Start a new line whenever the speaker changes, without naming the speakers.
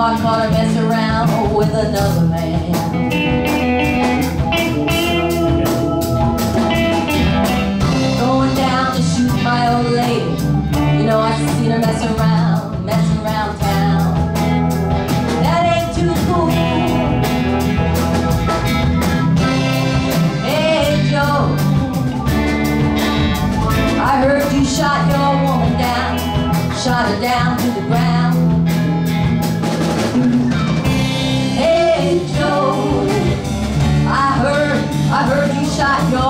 I caught her messing around with another man. Going down to shoot my old lady. You know I seen her messing around, messing around town. That ain't too cool. Hey Joe, I heard you shot your woman down, shot her down to I.